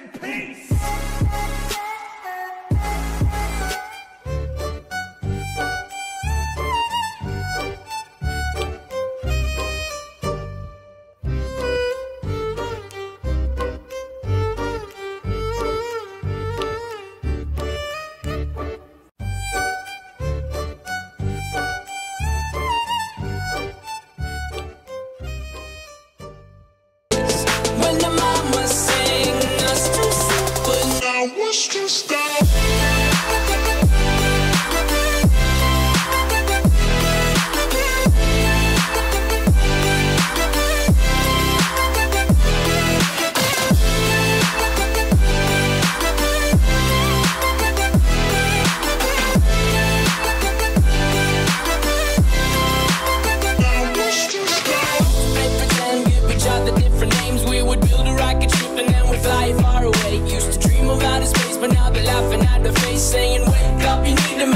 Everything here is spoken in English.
in peace. Away. Used to dream of outer space, but now they're laughing at the face, saying, Wake up, you need